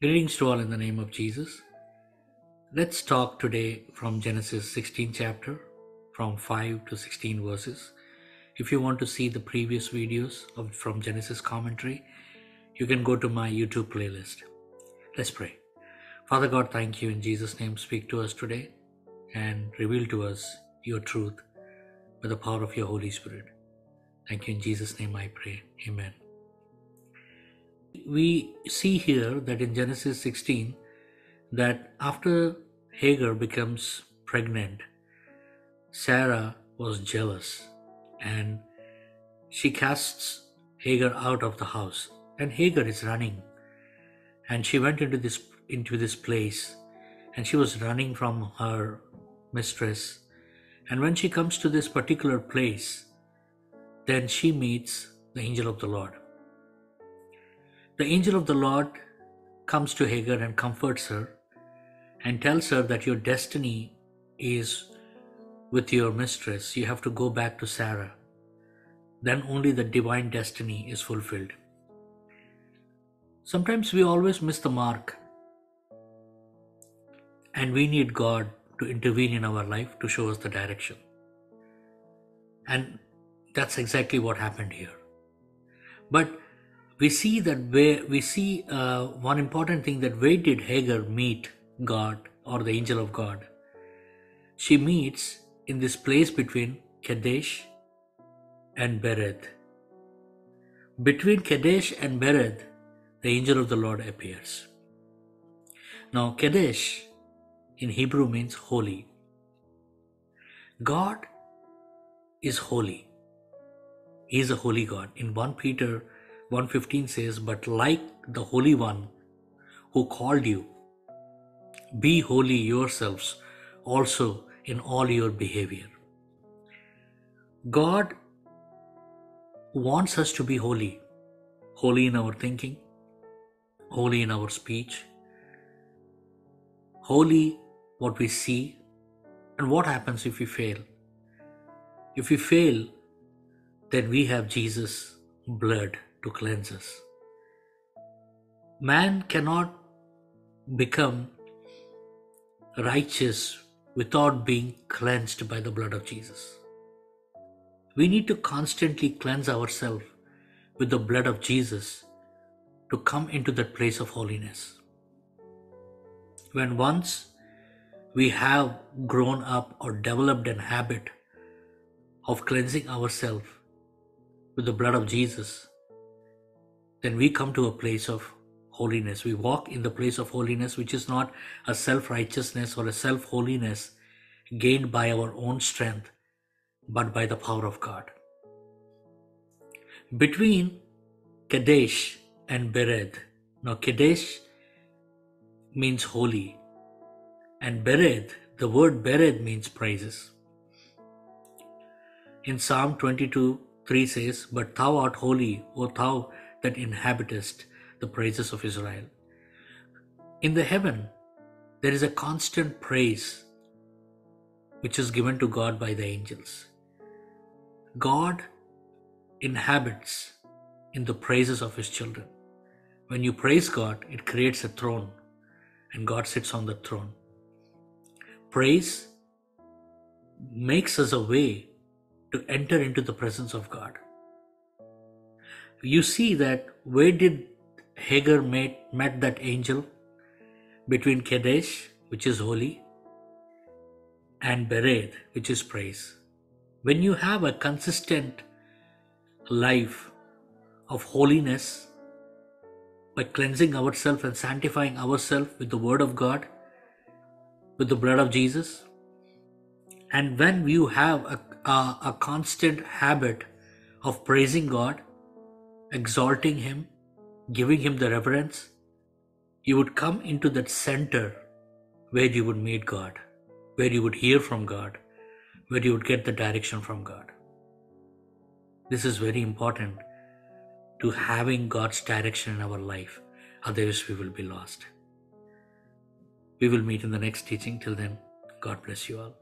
Greetings to all in the name of Jesus. Let's talk today from Genesis 16 chapter, from 5 to 16 verses. If you want to see the previous videos of, from Genesis commentary, you can go to my YouTube playlist. Let's pray. Father God, thank you in Jesus' name. Speak to us today and reveal to us your truth by the power of your Holy Spirit. Thank you in Jesus' name I pray. Amen we see here that in Genesis 16 that after Hagar becomes pregnant, Sarah was jealous and she casts Hagar out of the house and Hagar is running. And she went into this into this place and she was running from her mistress. And when she comes to this particular place then she meets the angel of the Lord the angel of the Lord comes to Hagar and comforts her and tells her that your destiny is with your mistress. You have to go back to Sarah. Then only the divine destiny is fulfilled. Sometimes we always miss the mark, and we need God to intervene in our life to show us the direction. And that's exactly what happened here. But we see that where we see uh, one important thing that where did Hagar meet God or the angel of God? She meets in this place between Kadesh and Bered. Between Kadesh and Bered, the angel of the Lord appears. Now, Kadesh in Hebrew means holy. God is holy. He is a holy God. In 1 Peter 115 says, But like the Holy One who called you, be holy yourselves also in all your behavior. God wants us to be holy, holy in our thinking, holy in our speech, holy what we see, and what happens if we fail. If we fail, then we have Jesus' blood to cleanse us. Man cannot become righteous without being cleansed by the blood of Jesus. We need to constantly cleanse ourselves with the blood of Jesus to come into that place of holiness. When once we have grown up or developed an habit of cleansing ourselves with the blood of Jesus, then we come to a place of holiness. We walk in the place of holiness, which is not a self righteousness or a self holiness gained by our own strength, but by the power of God. Between Kadesh and Bered, now Kadesh means holy, and Bered, the word Bered means praises. In Psalm 22 3 says, But thou art holy, O thou that inhabitest the praises of Israel. In the heaven, there is a constant praise which is given to God by the angels. God inhabits in the praises of his children. When you praise God, it creates a throne, and God sits on the throne. Praise makes us a way to enter into the presence of God you see that where did Hagar met, met that angel? Between Kadesh, which is holy, and Bered, which is praise. When you have a consistent life of holiness, by cleansing ourselves and sanctifying ourselves with the Word of God, with the blood of Jesus, and when you have a, a, a constant habit of praising God, exalting Him, giving Him the reverence, you would come into that center where you would meet God, where you would hear from God, where you would get the direction from God. This is very important to having God's direction in our life, otherwise, we will be lost. We will meet in the next teaching. Till then, God bless you all.